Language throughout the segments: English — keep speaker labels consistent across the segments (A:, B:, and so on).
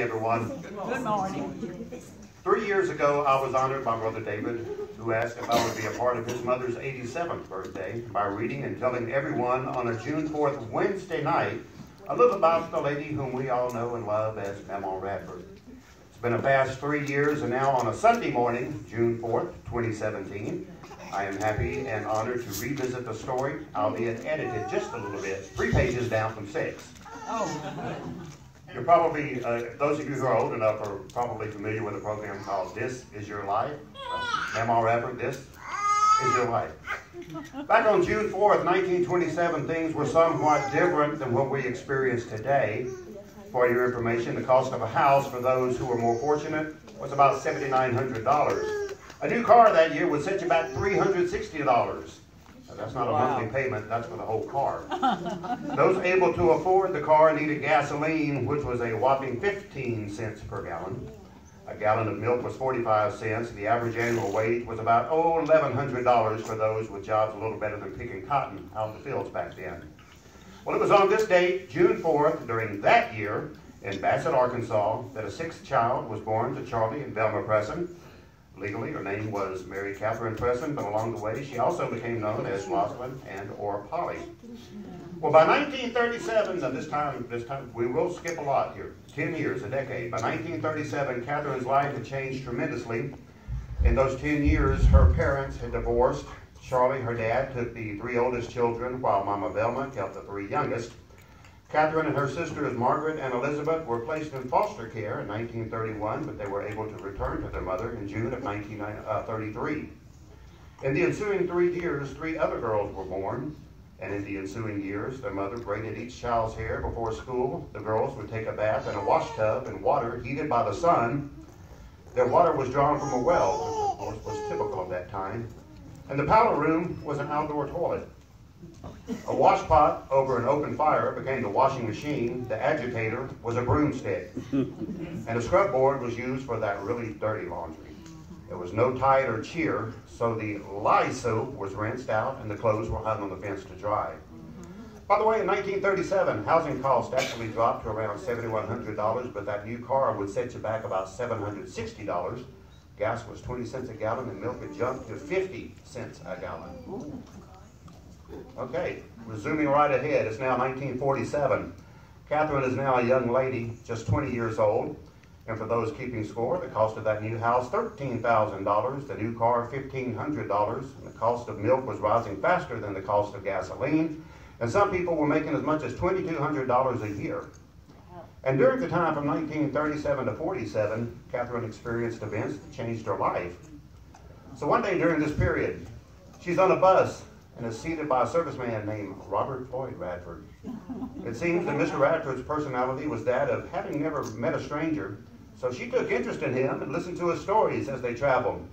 A: everyone.
B: Good morning.
A: Three years ago, I was honored by Brother David, who asked if I would be a part of his mother's 87th birthday by reading and telling everyone on a June 4th Wednesday night a little about the lady whom we all know and love as Mamaw Radford. It's been a past three years, and now on a Sunday morning, June 4th, 2017, I am happy and honored to revisit the story, albeit edited just a little bit, three pages down from six.
B: Oh,
A: You're probably, uh, those of you who are old enough are probably familiar with a program called This Is Your Life. Mamaw Radford, This Is Your Life. Back on June 4th, 1927, things were somewhat different than what we experience today. For your information, the cost of a house for those who were more fortunate was about $7,900. A new car that year would set you back $360. That's not a
B: Wow.
A: monthly payment, that's for the whole car. Those able to afford the car needed gasoline, which was a whopping 15 cents per gallon. A gallon of milk was 45 cents. The average annual wage was about, oh, $1,100 for those with jobs a little better than picking cotton out in the fields back then. Well, it was on this date, June 4th, during that year, in Bassett, Arkansas, that a sixth child was born to Charlie and Velma Preston. Legally, her name was Mary Catherine Preston, but along the way, she also became known as Rosalind and or Polly. Well, by 1937, and this time, this time, we will skip a lot here, 10 years, a decade. By 1937, Catherine's life had changed tremendously. In those 10 years, her parents had divorced. Charlie, her dad, took the three oldest children, while Mama Velma kept the three youngest. Catherine and her sisters, Margaret and Elizabeth, were placed in foster care in 1931, but they were able to return to their mother in June of 1933. Uh, in the ensuing three years, three other girls were born, and in the ensuing years, their mother braided each child's hair before school. The girls would take a bath in a wash tub in water heated by the sun. Their water was drawn from a well, which was typical of that time. And the powder room was an outdoor toilet. A wash pot over an open fire became the washing machine. The agitator was a broomstick. And a scrub board was used for that really dirty laundry. There was no tide or cheer, so the lye soap was rinsed out and the clothes were hung on the fence to dry. By the way, in 1937, housing costs actually dropped to around $7,100, but that new car would set you back about $760. Gas was 20 cents a gallon and milk had jumped to 50 cents a gallon. Okay, we're zooming right ahead. It's now 1947. Catherine is now a young lady, just 20 years old. And for those keeping score, the cost of that new house, $13,000. The new car, $1,500. And the cost of milk was rising faster than the cost of gasoline. And some people were making as much as $2,200 a year. And during the time from 1937 to 47, Catherine experienced events that changed her life. So one day during this period, she's on a bus and is seated by a serviceman named Robert Floyd Radford. It seems that Mr. Radford's personality was that of having never met a stranger, so she took interest in him and listened to his stories as they traveled.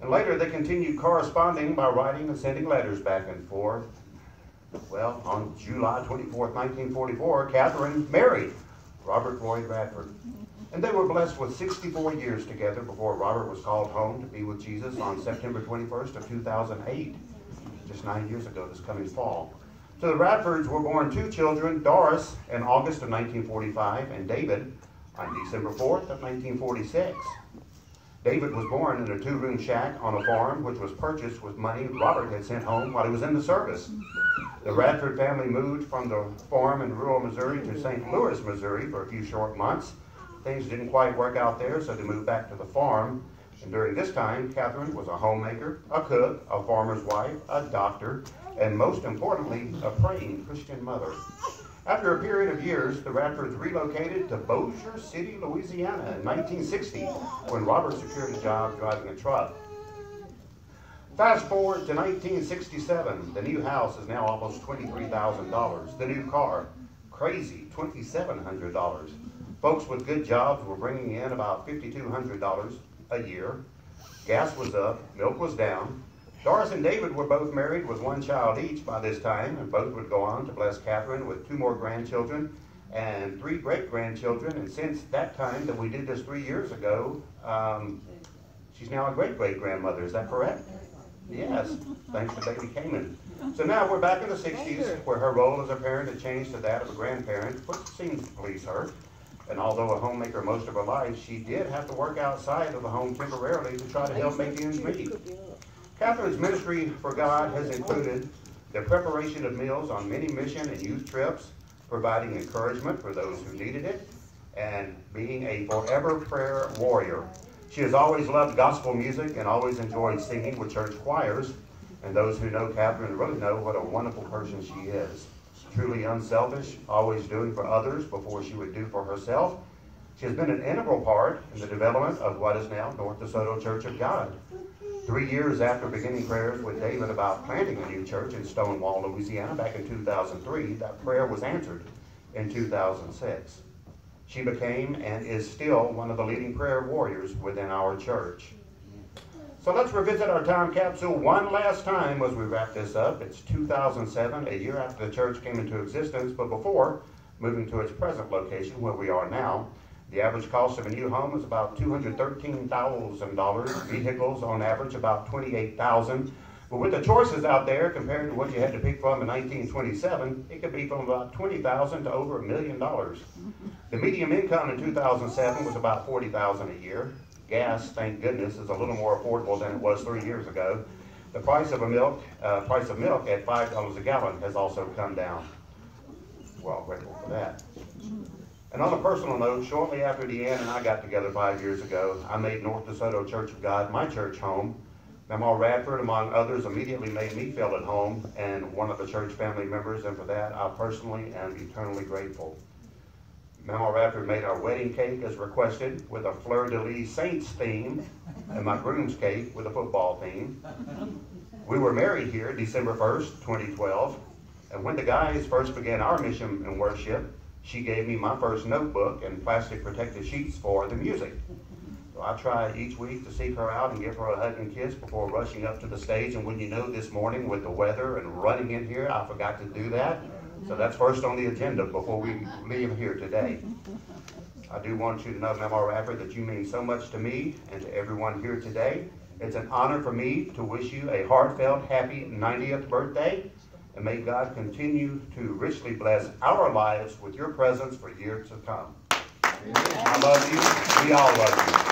A: And later they continued corresponding by writing and sending letters back and forth. Well, on July 24, 1944, Catherine married Robert Floyd Radford. And they were blessed with 64 years together before Robert was called home to be with Jesus on September 21st of 2008, just nine years ago this coming fall. To the Radfords were born two children, Doris in August of 1945 and David on December 4th of 1946. David was born in a two-room shack on a farm which was purchased with money Robert had sent home while he was in the service. The Radford family moved from the farm in rural Missouri to St. Louis, Missouri for a few short months. Things didn't quite work out there, so they moved back to the farm. And during this time, Catherine was a homemaker, a cook, a farmer's wife, a doctor, and most importantly, a praying Christian mother. After a period of years, the Radfords relocated to Bossier City, Louisiana in 1960 when Robert secured a job driving a truck. Fast forward to 1967. The new house is now almost $23,000. The new car, crazy, $2,700. Folks with good jobs were bringing in about $5,200 a year. Gas was up, milk was down. Doris and David were both married with one child each by this time, and both would go on to bless Catherine with two more grandchildren and three great grandchildren. And since that time that we did this three years ago, um, she's now a great great grandmother. Is that correct? Yes, thanks to baby Kamen. So now we're back in the 60s, where her role as a parent had changed to that of a grandparent, which seems to please her. And although a homemaker most of her life, she did have to work outside of the home temporarily to try to help make ends meet. Catherine's ministry for God has included the preparation of meals on many mission and youth trips, providing encouragement for those who needed it, and being a forever prayer warrior. She has always loved gospel music and always enjoyed singing with church choirs. And those who know Catherine really know what a wonderful person she is. Truly unselfish, always doing for others before she would do for herself. She has been an integral part in the development of what is now North DeSoto Church of God. Three years after beginning prayers with David about planting a new church in Stonewall, Louisiana, back in 2003, that prayer was answered in 2006. She became and is still one of the leading prayer warriors within our church. So let's revisit our time capsule one last time as we wrap this up. It's 2007, a year after the church came into existence, but before moving to its present location where we are now. The average cost of a new home is about $213,000. Vehicles on average about 28,000. But with the choices out there compared to what you had to pick from in 1927, it could be from about 20,000 to over a million dollars. The median income in 2007 was about 40,000 a year. Gas, thank goodness, is a little more affordable than it was three years ago. The price of a milk, uh, price of milk at $5 a gallon has also come down. Well, grateful for that. And on a personal note, shortly after Deanne and I got together five years ago, I made North DeSoto Church of God my church home. Mamaw Radford, among others, immediately made me feel at home and one of the church family members, and for that I personally am eternally grateful. Mamaw Radford made our wedding cake as requested with a fleur-de-lis Saints theme and my groom's cake with a football theme. We were married here December 1st, 2012, and when the guys first began our mission and worship, she gave me my first notebook and plastic protective sheets for the music. So I try each week to seek her out and give her a hug and kiss before rushing up to the stage. And when you know this morning with the weather and running in here, I forgot to do that. So that's first on the agenda before we leave here today. I do want you to know, Mamaw Radford, that you mean so much to me and to everyone here today. It's an honor for me to wish you a heartfelt, happy 90th birthday. And may God continue to richly bless our lives with your presence for years to come. I love you. We all love you.